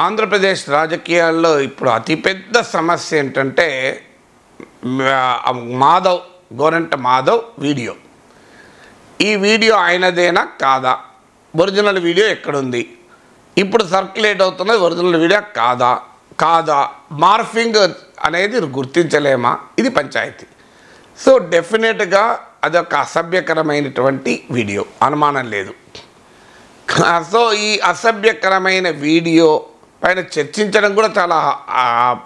ఆంధ్రప్రదేశ్ రాజకీయాల్లో ఇప్పుడు అతిపెద్ద సమస్య ఏంటంటే మాధవ్ గోరంట మాధవ్ వీడియో. ఈ వీడియో ఆయనదేనా కాదా? ఒరిజినల్ వీడియో ఎక్కడుంది? ఇప్పుడు సర్క్యులేట్ అవుతున్నది ఒరిజినల్ వీడియో కాదా? కాదా? మార్ఫింగ్ అనేది గుర్తించలేమా? ఇది పంచాయతీ. సో డెఫినెట్గా అదొక అసభ్యకరమైనటువంటి వీడియో. అనుమానం లేదు. సో ఈ అసభ్యకరమైన వీడియో పైన చర్చించడం కూడా చాలా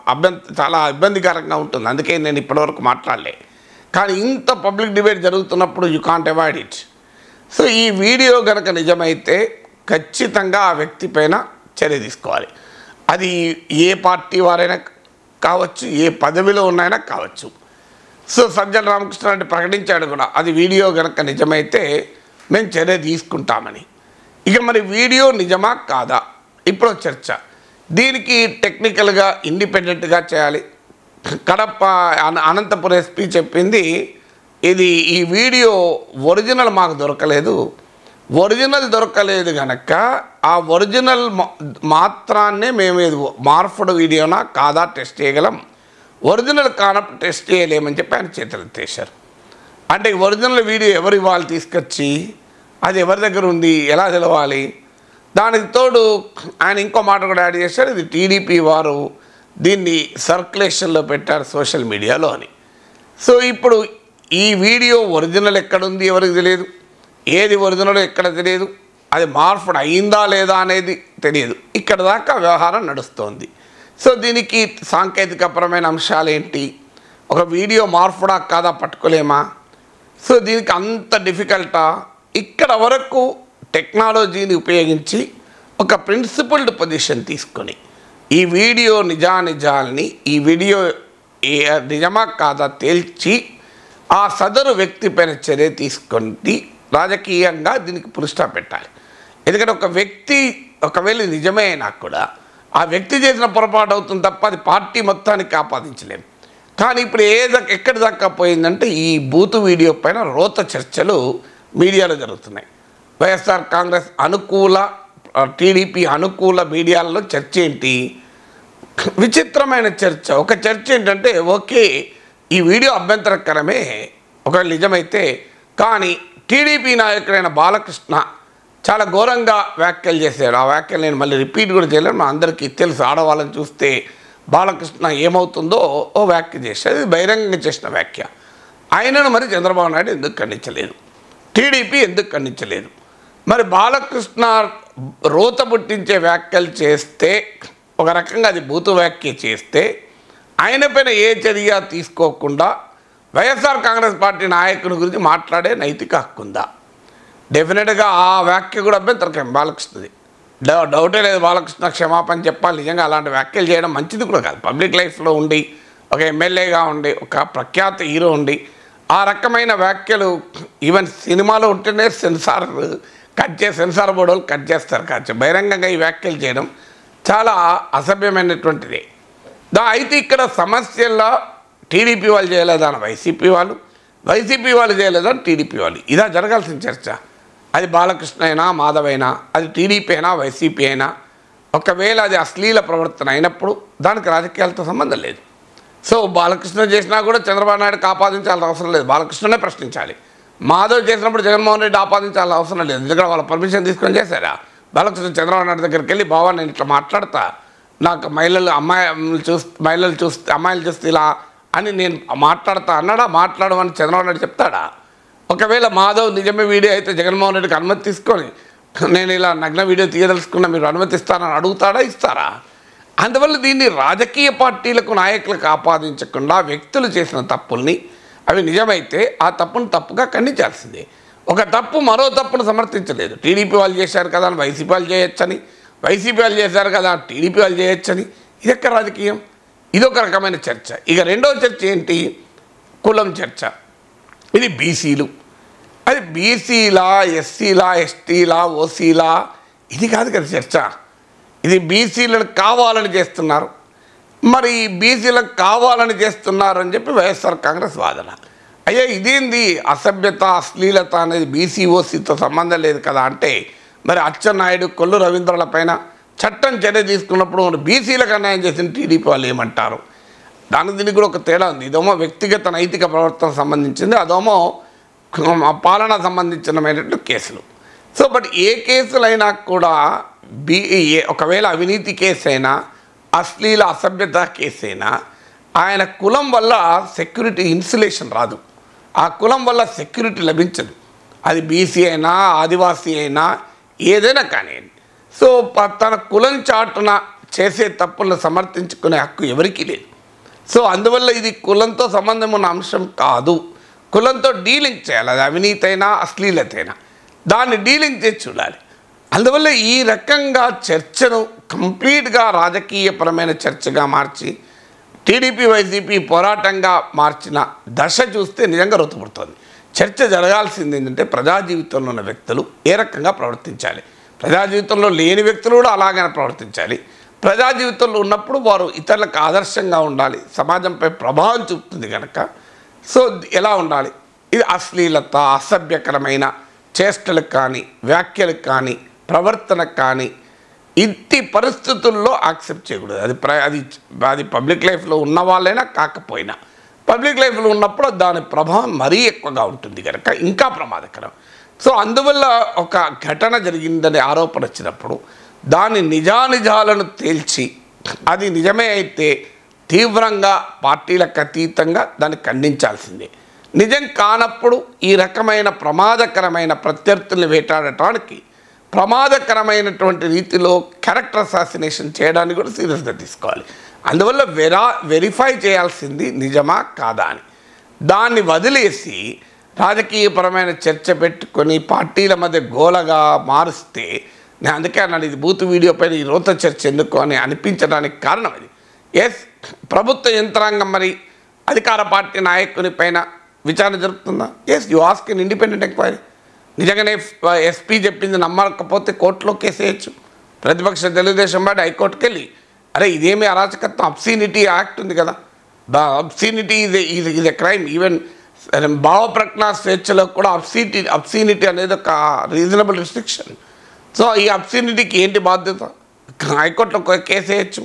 అభ్యంత చాలా ఇబ్బందికరంగా ఉంటుంది. అందుకే నేను ఇప్పటివరకు మాట్లాడలే. కానీ ఇంత పబ్లిక్ డిబేట్ జరుగుతున్నప్పుడు you can't avoid it so ఈ వీడియో కనుక నిజమైతే ఖచ్చితంగా ఆ వ్యక్తి పైన చర్య తీసుకోవాలి. అది ఏ పార్టీ వారైనా కావచ్చు ఏ పదవిలో ఉన్నాయినా కావచ్చు. సో సజ్జన్ రామకృష్ణ అంటే ప్రకటించాడు కూడా అది వీడియో కనుక నిజమైతే మేము చర్య తీసుకుంటామని. ఇక మరి వీడియో నిజమా కాదా? ఇప్పుడు చర్చ. దీనికి టెక్నికల్గా ఇండిపెండెంట్గా చేయాలి. కడప అన- అనంతపురం ఎస్పీ చెప్పింది ఇది ఈ వీడియో ఒరిజినల్ మాకు దొరకలేదు. ఒరిజినల్ దొరకలేదు కనుక ఆ ఒరిజినల్ మా- మాత్రాన్నే మేము ఇది మార్ఫుడ్ వీడియోనా కాదా టెస్ట్ చేయగలం. ఒరిజినల్ కానప్పుడు టెస్ట్ చేయలేమని చెప్పి ఆయన చేతులు తీశారు అంటే ఒరిజినల్ వీడియో ఎవరు ఇవ్వాలి తీసుకొచ్చి అది ఎవరి దగ్గర ఉంది ఎలా తెలవాలి? దానికి తోడు ఆయన ఇంకో మాట కూడా యాడ్ చేశారు ఇది టీడీపీ వారు దీన్ని సర్క్యులేషన్లో పెట్టారు సోషల్ మీడియాలో అని. సో ఇప్పుడు ఈ వీడియో ఒరిజినల్ ఎక్కడుంది ఎవరికి తెలియదు. ఏది ఒరిజినల్ ఎక్కడ తెలియదు. అది మార్పుడు అయిందా లేదా అనేది తెలియదు. ఇక్కడ దాకా వ్యవహారం నడుస్తోంది. సో దీనికి సాంకేతికపరమైన అంశాలు ఏంటి? ఒక వీడియో మార్పుడా కాదా పట్టుకోలేమా? సో దీనికి అంత డిఫికల్టా? ఇక్కడ వరకు టెక్నాలజీని ఉపయోగించి ఒక ప్రిన్సిపల్డ్ పొజిషన్ తీసుకొని ఈ వీడియో నిజానిజాల్ని ఈ వీడియో ఏ- నిజమా కాదా తేల్చి ఆ సదరు వ్యక్తి పైన చర్య తీసుకొని రాజకీయంగా దీనికి పురుష పెట్టాలి. ఎందుకంటే ఒక వ్యక్తి ఒకవేళ నిజమే అయినా కూడా ఆ వ్యక్తి చేసిన పొరపాటు అవుతుంది తప్ప అది పార్టీ మొత్తానికి ఆపాదించలేం కానీ ఇప్పుడు ఏ ఎక్కడి దాకా పోయిందంటే ఈ బూతు వీడియో పైన రోత చర్చలు మీడియాలో జరుగుతున్నాయి. వైఎస్ఆర్ కాంగ్రెస్ అనుకూల టీడీపీ అనుకూల మీడియాలలో చర్చ ఏంటి? విచిత్రమైన చర్చ. ఒక చర్చ ఏంటంటే ఓకే ఈ వీడియో అభ్యంతరకరమే ఒకవేళ నిజమైతే కానీ టీడీపీ నాయకుడైన బాలకృష్ణ చాలా ఘోరంగా వ్యాఖ్యలు చేశాడు ఆ వ్యాఖ్యలు నేను మళ్ళీ రిపీట్ కూడా చేయలేను. మా అందరికీ తెలుసు ఆడవాళ్ళని చూస్తే బాలకృష్ణ ఏమవుతుందో ఓ వ్యాఖ్య చేశాడు ఇది బహిరంగంగా చేసిన వ్యాఖ్య. ఆయనను మరి చంద్రబాబు నాయుడు ఎందుకు ఖండించలేదు? టీడీపీ ఎందుకు ఖండించలేదు? మరి బాలకృష్ణ రోత పుట్టించే వ్యాఖ్యలు చేస్తే ఒక రకంగా అది భూత వ్యాఖ్య చేస్తే ఆయన పైన ఏ చర్య తీసుకోకుండా వైఎస్ఆర్ కాంగ్రెస్ పార్టీ నాయకుని గురించి మాట్లాడే నైతిక హక్కు ఉందా? డెఫినెట్గా ఆ వ్యాఖ్య కూడా అభ్యంతరకం బాలకృష్ణది. డౌ- డౌటే లేదు బాలకృష్ణ క్షమాపణ చెప్పాలి నిజంగా అలాంటి వ్యాఖ్యలు చేయడం మంచిది కూడా కాదు. పబ్లిక్ లైఫ్లో ఉండి ఒక ఎమ్మెల్యేగా ఉండి ఒక ప్రఖ్యాత హీరో ఉండి ఆ రకమైన వ్యాఖ్యలు ఈవెన్ సినిమాలో ఉంటేనే సెన్సార్ కట్ చేసి సెన్సార్ బోర్డు వాళ్ళు కట్ చేస్తారు కావచ్చు. బహిరంగంగా ఈ వ్యాఖ్యలు చేయడం చాలా అసభ్యమైనటువంటిది. దా అయితే ఇక్కడ సమస్యల్లో టీడీపీ వాళ్ళు చేయలేదని వైసీపీ వాళ్ళు? వైసీపీ వాళ్ళు చేయలేదని టీడీపీ వాళ్ళు? ఇదా జరగాల్సిన చర్చ. అది బాలకృష్ణ అయినా మాధవ్ అయినా అది టీడీపీ అయినా వైసీపీ అయినా ఒకవేళ అది అశ్లీల ప్రవర్తన అయినప్పుడు దానికి రాజకీయాలతో సంబంధం లేదు. సో బాలకృష్ణ చేసినా కూడా చంద్రబాబు నాయుడు కాపాదించాల్సిన అవసరం లేదు. బాలకృష్ణనే ప్రశ్నించాలి. మాధవ్ చేసినప్పుడు జగన్మోహన్ రెడ్డి ఆపాదించాల్సిన అవసరం లేదు. ఎందుకంటే వాళ్ళ పర్మిషన్ తీసుకొని చేశారా? బాలకృష్ణ చంద్రబాబు నాయుడు దగ్గరికి వెళ్ళి బాబా నేను ఇట్లా మాట్లాడతా. నాకు మహిళలు అమ్మాయిలు చూస్తే మహిళలు చూస్తే అమ్మాయిలు చూస్తే ఇలా అని నేను మాట్లాడతా అన్నాడా? మాట్లాడమని చంద్రబాబు నాయుడు చెప్తాడా? ఒకవేళ మాధవ్ నిజమే వీడియో అయితే జగన్మోహన్ రెడ్డికి అనుమతి తీసుకొని నేను ఇలా నగ్న వీడియో తీయదలుచుకున్నా మీరు అనుమతిస్తానని అడుగుతాడా? ఇస్తారా? అందువల్ల దీన్ని రాజకీయ పార్టీలకు నాయకులకు ఆపాదించకుండా వ్యక్తులు చేసిన తప్పుల్ని అవి నిజమైతే ఆ తప్పును తప్పుగా ఖండించాల్సిందే. ఒక తప్పు మరో తప్పును సమర్థించలేదు. టీడీపీ వాళ్ళు చేశారు కదా అని వైసీపీ వాళ్ళు చేయొచ్చని వైసీపీ వాళ్ళు చేశారు కదా టీడీపీ వాళ్ళు చేయొచ్చని ఇది ఎక్కడ రాజకీయం. ఇదొక రకమైన చర్చ. ఇక రెండవ చర్చ ఏంటి? కులం చర్చ. ఇది బీసీలు. అది బీసీలా ఎస్సీలా ఎస్టీలా ఓసీలా ఇది కాదు కదా చర్చ. ఇది బీసీలను కావాలని చేస్తున్నారు. మరి బీసీలకు కావాలని చేస్తున్నారని చెప్పి వైఎస్ఆర్ కాంగ్రెస్ వాదన. అయ్యా ఇదేంది? అసభ్యత అశ్లీలత అనేది బీసీ ఓసీతో సంబంధం లేదు కదా అంటే మరి అచ్చెన్నాయుడు కొల్లు రవీంద్రుల పైన చట్టం చర్య తీసుకున్నప్పుడు మరి బీసీలకు అన్యాయం చేసిన టీడీపీ వాళ్ళు ఏమంటారు? దాని దీనికి కూడా ఒక తేడా ఉంది. ఇదేమో వ్యక్తిగత నైతిక ప్రవర్తన సంబంధించింది అదేమో పాలన సంబంధించినమైనటువంటి కేసులు. సో బట్ ఏ కేసులైనా కూడా బీ ఏ- ఒకవేళ అవినీతి కేసు అయినా అశ్లీల అసభ్యత కేసైనా ఆయన కులం వల్ల సెక్యూరిటీ ఇన్సులేషన్ రాదు. ఆ కులం వల్ల సెక్యూరిటీ లభించదు. అది బీసీ అయినా ఆదివాసీ అయినా ఏదైనా కానీ సో ప- తన కులం చాటున చేసే తప్పులను సమర్థించుకునే హక్కు ఎవరికీ లేదు. సో అందువల్ల ఇది కులంతో సంబంధం ఉన్న అంశం కాదు. కులంతో డీలింగ్ చేయాలి. అది అవినీతైనా అశ్లీలతైనా. దాన్ని డీలింగ్ చేసి చూడాలి. అందువల్ల ఈ రకంగా చర్చను కంప్లీట్గా రాజకీయపరమైన చర్చగా మార్చి టీడీపీ వైసీపీ పోరాటంగా మార్చిన దశ చూస్తే నిజంగా రుతుపుడుతోంది. చర్చ జరగాల్సింది ఏంటంటే ప్రజా జీవితంలో ఉన్న వ్యక్తులు ఏ రకంగా ప్రవర్తించాలి? ప్రజా జీవితంలో లేని వ్యక్తులు కూడా అలాగనే ప్రవర్తించాలి. ప్రజా జీవితంలో ఉన్నప్పుడు వారు ఇతరులకు ఆదర్శంగా ఉండాలి. సమాజంపై ప్రభావం చూపుతుంది కనుక సో ఎలా ఉండాలి? ఇది అశ్లీలత అసభ్యకరమైన చేష్టలకు కానీ వ్యాఖ్యలకు కానీ ప్రవర్తనకు కానీ ఇట్టి పరిస్థితుల్లో యాక్సెప్ట్ చేయకూడదు. అది ప్ర అది అది పబ్లిక్ లైఫ్లో ఉన్న వాళ్ళైనా కాకపోయినా. పబ్లిక్ లైఫ్లో ఉన్నప్పుడు దాని ప్రభావం మరీ ఎక్కువగా ఉంటుంది కనుక ఇంకా ప్రమాదకరం. సో అందువల్ల ఒక ఘటన జరిగిందనే ఆరోపణ వచ్చినప్పుడు దాని నిజానిజాలను తేల్చి అది నిజమే అయితే తీవ్రంగా పార్టీలకు అతీతంగా దాన్ని ఖండించాల్సిందే. నిజం కానప్పుడు ఈ రకమైన ప్రమాదకరమైన ప్రత్యర్థుల్ని వేటాడటానికి ప్రమాదకరమైనటువంటి రీతిలో క్యారెక్టర్ అసాసినేషన్ చేయడానికి కూడా సీరియస్గా తీసుకోవాలి. అందువల్ల వెరా వెరిఫై చేయాల్సింది నిజమా కాదా అని. దాన్ని వదిలేసి రాజకీయపరమైన చర్చ పెట్టుకొని పార్టీల మధ్య గోలగా మారుస్తే నేను అందుకే అన్నాను ఇది బూత్ వీడియో పైన ఈ రోత చర్చ ఎందుకు అని అనిపించడానికి కారణం అది ఎస్ ప్రభుత్వ యంత్రాంగం మరి అధికార పార్టీ నాయకుని పైన విచారణ జరుపుతుందా? As you ask in independent enquiry నిజంగానే ఎస్పీ చెప్పింది నమ్మకపోతే కోర్టులో కేసు వేయచ్చు. ప్రతిపక్ష తెలుగుదేశం పార్టీ హైకోర్టుకి వెళ్ళి అరే ఇదేమి అరాచకత్వం? అబ్సీనిటీ యాక్ట్ ఉంది కదా. ద అబ్సీనిటీ ఇది ఇది ఇది క్రైమ్. ఈవెన్ భావ స్వేచ్ఛలో కూడా అబ్సీనిటీ అబ్సీనిటీ అనేది ఒక రీజనబుల్ రిస్ట్రిక్షన్. సో ఈ అబ్సీనిటీకి ఏంటి బాధ్యత? హైకోర్టులో ఒక కేసు వేయచ్చు.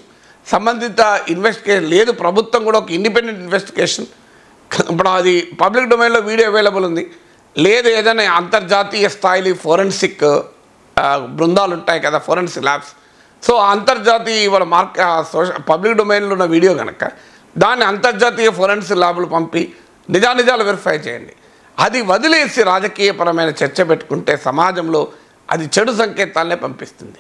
సంబంధిత ఇన్వెస్టిగేషన్ లేదు. ప్రభుత్వం కూడా ఒక ఇండిపెండెంట్ ఇన్వెస్టిగేషన్. ఇప్పుడు అది పబ్లిక్ డొమైన్లో వీడియో అవైలబుల్ ఉంది. లేదు ఏదైనా అంతర్జాతీయ స్థాయిలో ఫోరెన్సిక్ బృందాలు ఉంటాయి కదా ఫోరెన్సిక్ ల్యాబ్స్. సో అంతర్జాతీయ ఇవాళ మార్క్ సోషల్ పబ్లిక్ డొమైన్లో ఉన్న వీడియో కనుక దాన్ని అంతర్జాతీయ ఫోరెన్సిక్ ల్యాబ్లు పంపి నిజానిజాలు వెరిఫై చేయండి. అది వదిలేసి రాజకీయపరమైన చర్చ పెట్టుకుంటే సమాజంలో అది చెడు సంకేతాలనే పంపిస్తుంది.